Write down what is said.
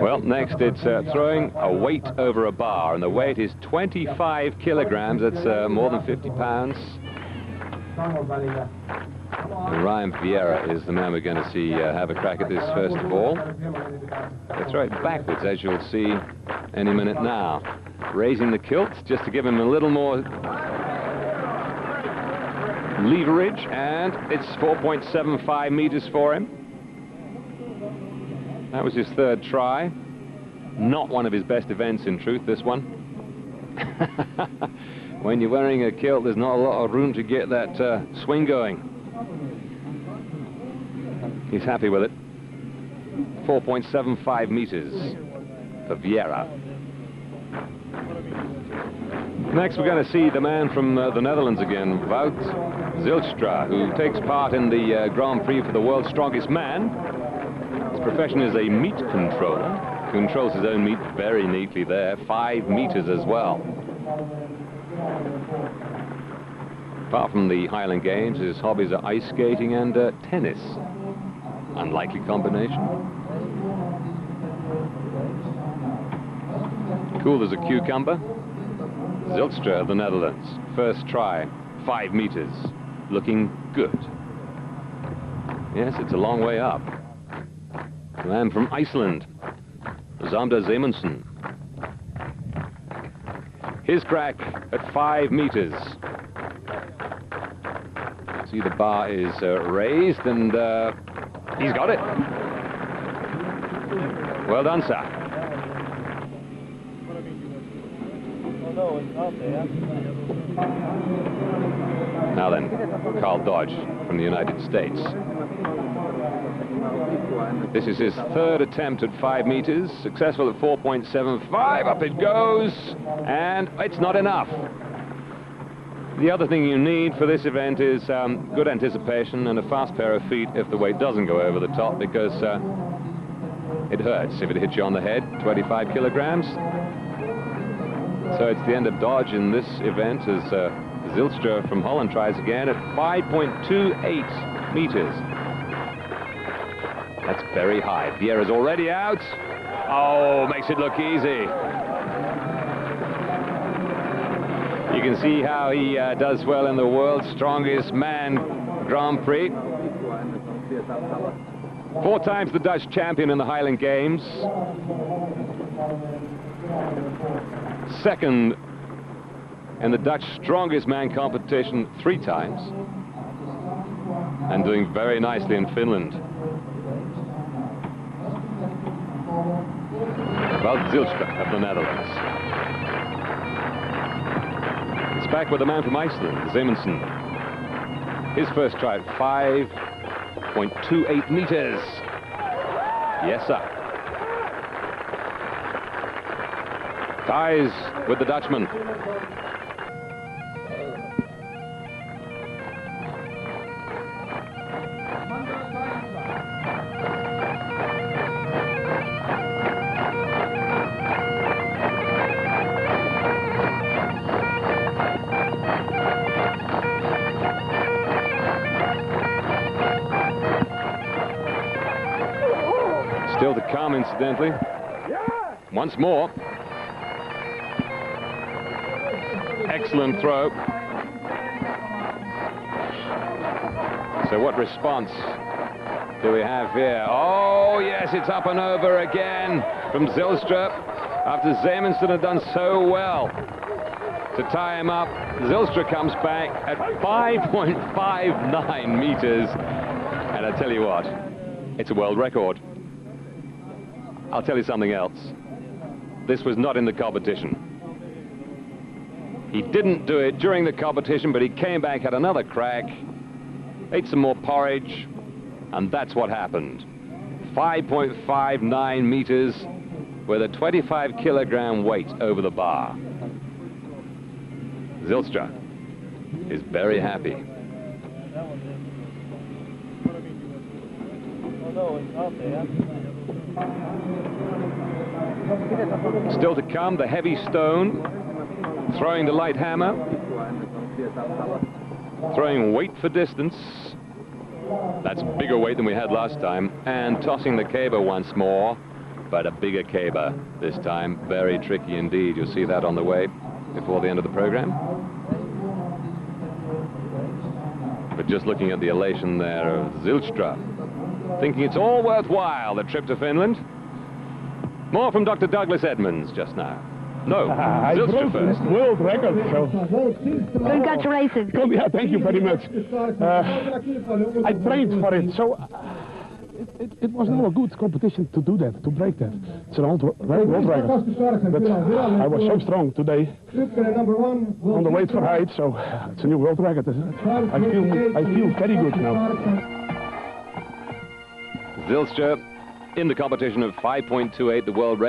Well, next it's uh, throwing a weight over a bar, and the weight is 25 kilograms. That's uh, more than 50 pounds. Ryan Vierra is the man we're going to see uh, have a crack at this first of all. They throw it backwards, as you'll see any minute now. Raising the kilt just to give him a little more leverage, and it's 4.75 meters for him. That was his third try. Not one of his best events, in truth, this one. when you're wearing a kilt, there's not a lot of room to get that uh, swing going. He's happy with it. 4.75 meters for Vierra. Next, we're going to see the man from uh, the Netherlands again, Wout Zijlstra, who takes part in the uh, Grand Prix for the world's strongest man. His profession is a meat controller. Controls his own meat very neatly there, five meters as well. Apart from the Highland Games, his hobbies are ice skating and uh, tennis. Unlikely combination. Cool as a cucumber. Zijlstra of the Netherlands. First try, five meters. Looking good. Yes, it's a long way up. Man from Iceland, Zander Zemundsson. His crack at five meters. See the bar is uh, raised and uh, he's got it. Well done, sir. Now then, Carl Dodge from the United States. This is his third attempt at five meters, successful at 4.75. Up it goes, and it's not enough. The other thing you need for this event is um, good anticipation and a fast pair of feet if the weight doesn't go over the top, because uh, it hurts if it hits you on the head, 25 kilograms. So it's the end of Dodge in this event as uh, Zijlstra from Holland tries again at 5.28 meters. That's very high. Vierra's already out. Oh, makes it look easy. You can see how he uh, does well in the world's strongest man Grand Prix. Four times the Dutch champion in the Highland Games. Second in the Dutch strongest man competition three times. And doing very nicely in Finland. Wout Zijlstra of the Netherlands. It's back with the man from Iceland, Zemundsson. His first try at 5.28 meters. Yes, sir. Ties with the Dutchman. Still to come, incidentally. Once more. Excellent throw. So what response do we have here? Oh, yes, it's up and over again from Zijlstra after Zemundsson had done so well to tie him up. Zijlstra comes back at 5.59 meters. And I tell you what, it's a world record. I'll tell you something else. This was not in the competition. He didn't do it during the competition, but he came back, had another crack, ate some more porridge, and that's what happened. 5.59 meters with a 25 kilogram weight over the bar. Zijlstra is very happy. Still to come, the heavy stone, throwing the light hammer, throwing weight for distance, That's bigger weight than we had last time. And tossing the caber once more, but a bigger caber this time. Very tricky indeed. You'll see that on the way before the end of the program. But just looking at the elation there of Zijlstra, thinking it's all worthwhile, the trip to Finland. More from Dr. Douglas Edmunds just now. No, I Zijlstra broke first. the world record, so... Congratulations. Oh, yeah, thank you very much. Uh, I trained for it, so uh, it, it, it was now a good competition to do that, to break that. It's an old very world record. But I was so strong today on the weight for height, so it's a new world record. I feel I feel very good now. Zijlstra in the competition of 5.28, the world record.